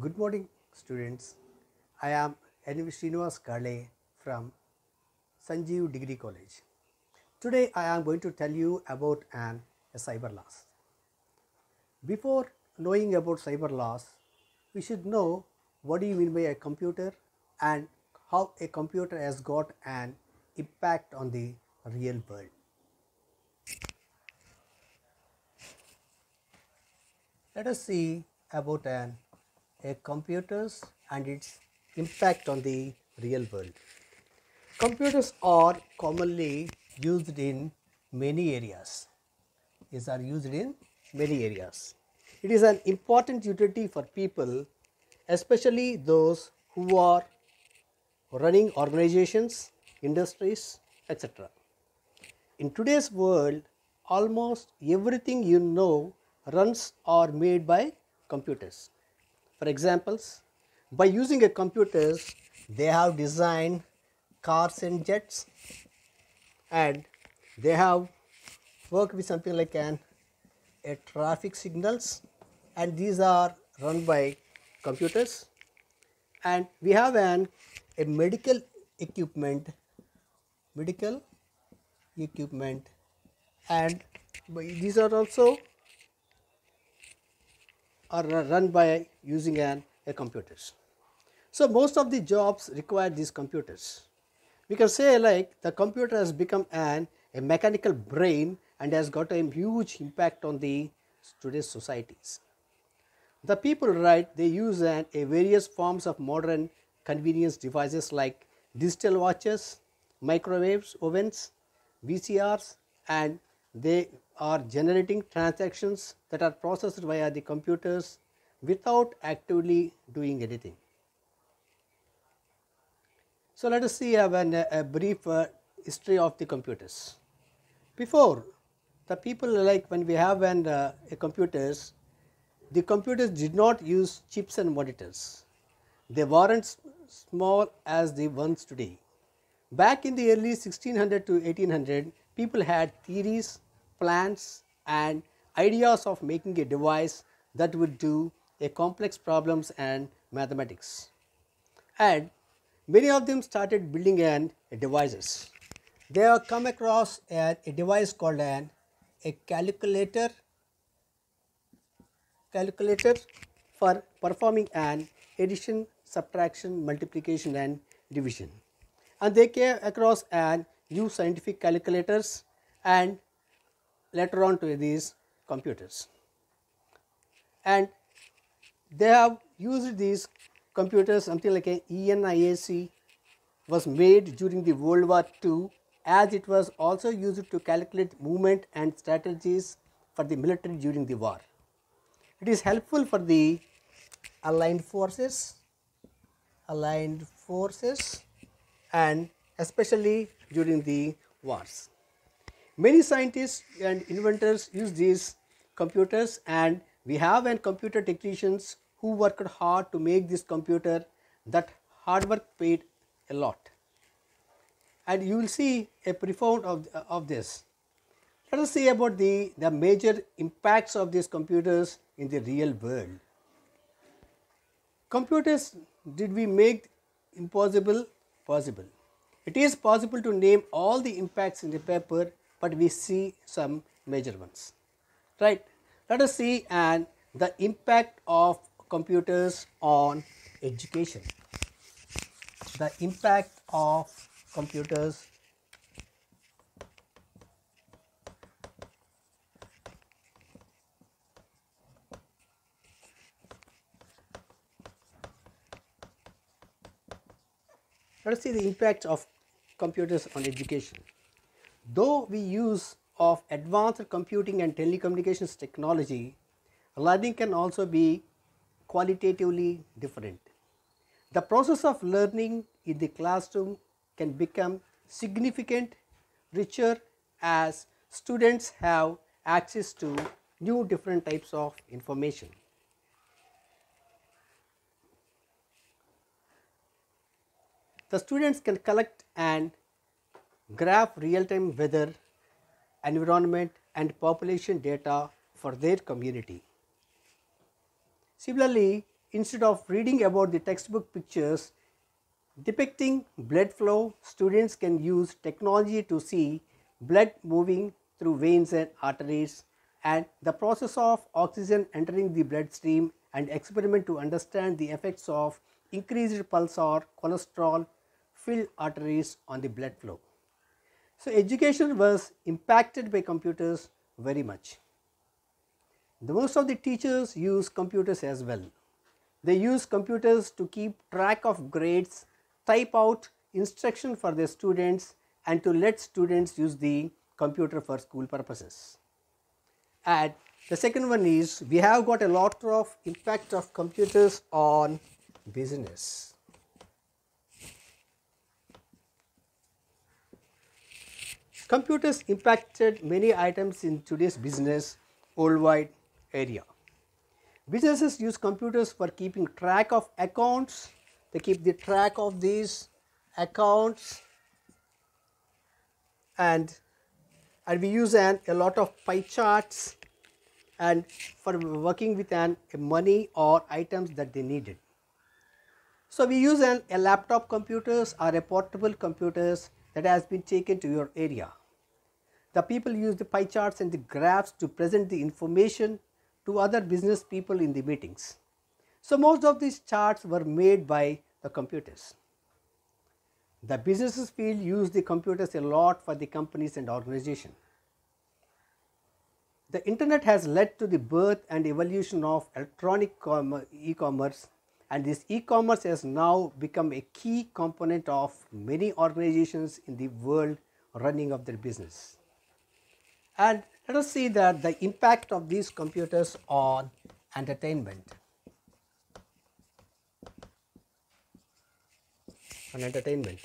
Good morning, students. I am N.V. Srinivas from Sanjeev Degree College. Today, I am going to tell you about an a cyber laws. Before knowing about cyber laws, we should know what do you mean by a computer and how a computer has got an impact on the real world. Let us see about an a computers and its impact on the real world. Computers are commonly used in many areas. These are used in many areas. It is an important utility for people, especially those who are running organizations, industries, etc. In today's world, almost everything you know runs or made by computers. For examples, by using a computers, they have designed cars and jets and they have worked with something like an a traffic signals and these are run by computers. And we have an a medical equipment medical equipment and these are also are run by using an a computers. So most of the jobs require these computers. We can say like the computer has become an a mechanical brain and has got a huge impact on the today's societies. The people right they use an, a various forms of modern convenience devices like digital watches, microwaves, ovens, VCRs and they are generating transactions that are processed via the computers without actively doing anything. So, let us see a, a brief uh, history of the computers. Before the people like when we have an, uh, a computers, the computers did not use chips and monitors. They weren't small as the ones today. Back in the early 1600 to 1800, people had theories, plans and ideas of making a device that would do a complex problems and mathematics. And many of them started building an devices. They have come across a, a device called an a calculator calculator for performing an addition, subtraction, multiplication and division. And they came across and new scientific calculators and later on to these computers. And they have used these computers something like a ENIAC was made during the World War II as it was also used to calculate movement and strategies for the military during the war. It is helpful for the aligned forces, aligned forces and especially during the wars. Many scientists and inventors use these computers and we have and computer technicians who worked hard to make this computer that hard work paid a lot and you will see a profound of, of this. Let us see about the, the major impacts of these computers in the real world. Computers did we make impossible possible. It is possible to name all the impacts in the paper, but we see some major ones. Right? Let us see and the impact of computers on education. The impact of computers let us see the impact of computers on education. Though we use of advanced computing and telecommunications technology, learning can also be qualitatively different. The process of learning in the classroom can become significant richer as students have access to new different types of information. The students can collect and graph real-time weather, environment and population data for their community. Similarly, instead of reading about the textbook pictures depicting blood flow, students can use technology to see blood moving through veins and arteries and the process of oxygen entering the bloodstream and experiment to understand the effects of increased pulse or cholesterol filled arteries on the blood flow. So, education was impacted by computers very much. The most of the teachers use computers as well. They use computers to keep track of grades, type out instruction for their students and to let students use the computer for school purposes. And the second one is we have got a lot of impact of computers on business. Computers impacted many items in today's business worldwide area. Businesses use computers for keeping track of accounts, they keep the track of these accounts and, and we use an, a lot of pie charts and for working with an money or items that they needed. So we use an, a laptop computers or a portable computers that has been taken to your area. The people use the pie charts and the graphs to present the information to other business people in the meetings. So most of these charts were made by the computers. The businesses field use the computers a lot for the companies and organization. The internet has led to the birth and evolution of electronic e-commerce and this e-commerce has now become a key component of many organizations in the world running of their business. And let us see that the impact of these computers on entertainment. On entertainment.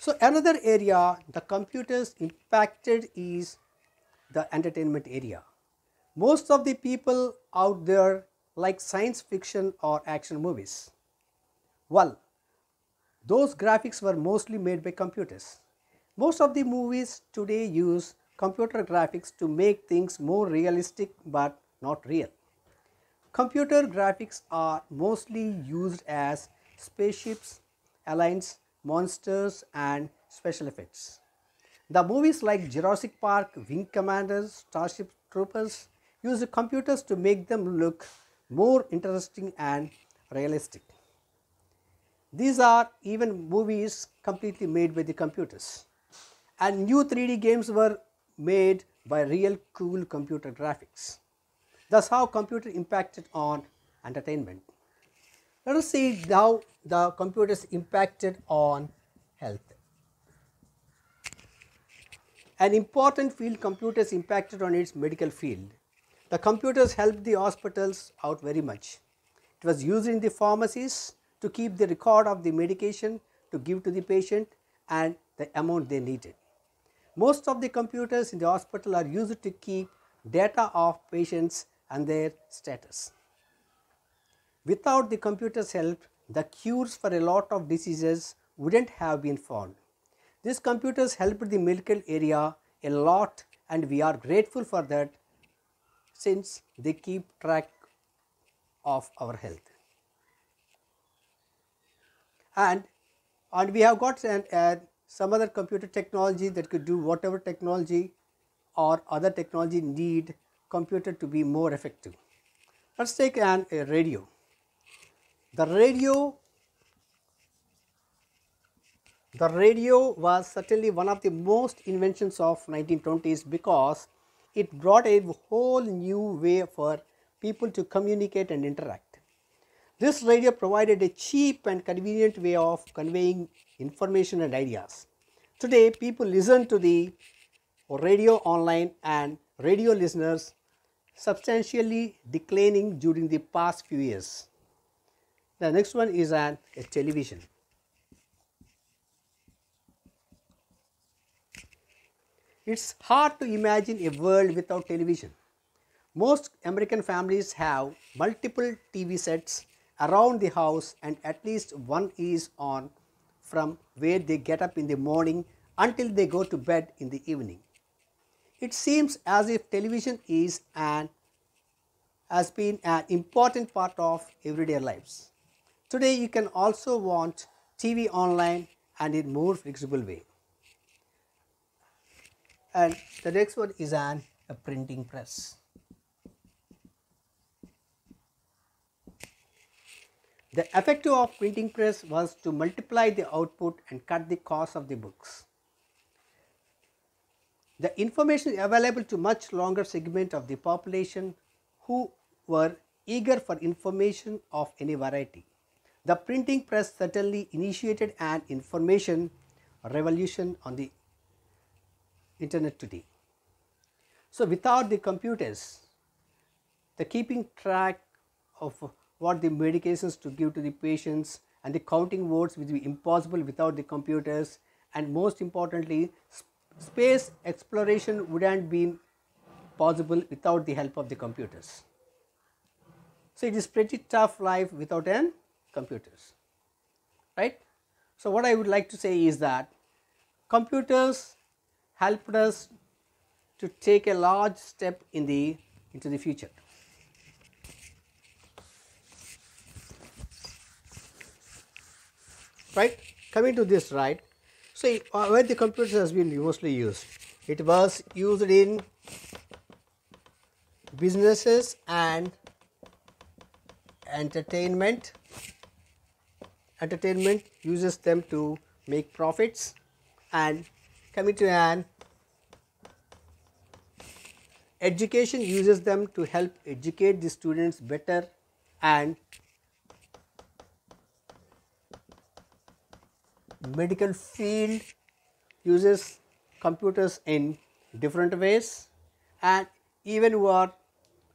So another area the computers impacted is the entertainment area. Most of the people out there like science fiction or action movies. Well, those graphics were mostly made by computers. Most of the movies today use computer graphics to make things more realistic but not real. Computer graphics are mostly used as spaceships, aliens, monsters and special effects. The movies like Jurassic Park, Wing Commanders, Starship Troopers use computers to make them look more interesting and realistic. These are even movies completely made by the computers. And new 3D games were made by real cool computer graphics. Thus how computer impacted on entertainment. Let us see how the computers impacted on health. An important field computers impacted on its medical field. The computers helped the hospitals out very much. It was used in the pharmacies to keep the record of the medication to give to the patient and the amount they needed. Most of the computers in the hospital are used to keep data of patients and their status. Without the computer's help, the cures for a lot of diseases wouldn't have been found. These computers helped the medical area a lot and we are grateful for that since they keep track of our health. And, and we have got an, an some other computer technology that could do whatever technology or other technology need computer to be more effective. Let us take an, a radio. The radio the radio was certainly one of the most inventions of 1920s because it brought a whole new way for people to communicate and interact. This radio provided a cheap and convenient way of conveying information and ideas. Today people listen to the radio online and radio listeners substantially declining during the past few years. The next one is an, a television. It's hard to imagine a world without television. Most American families have multiple TV sets around the house and at least one is on from where they get up in the morning until they go to bed in the evening. It seems as if television is an has been an important part of everyday lives. Today you can also watch TV online and in more flexible way. And the next one is an a printing press. The effective of printing press was to multiply the output and cut the cost of the books. The information available to much longer segment of the population who were eager for information of any variety. The printing press certainly initiated an information revolution on the internet today. So, without the computers, the keeping track of what the medications to give to the patients and the counting votes will be impossible without the computers and most importantly space exploration wouldn't be possible without the help of the computers. So, it is pretty tough life without an computers right. So, what I would like to say is that computers helped us to take a large step in the into the future. Right? Coming to this right? See uh, where the computer has been mostly used it was used in businesses and entertainment. Entertainment uses them to make profits and coming to an education uses them to help educate the students better and medical field uses computers in different ways and even who are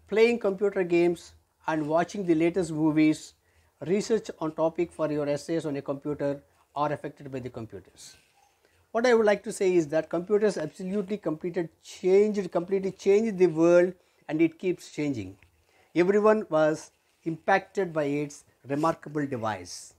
playing computer games and watching the latest movies, research on topic for your essays on a computer are affected by the computers. What I would like to say is that computers absolutely completed changed completely changed the world and it keeps changing. Everyone was impacted by its remarkable device.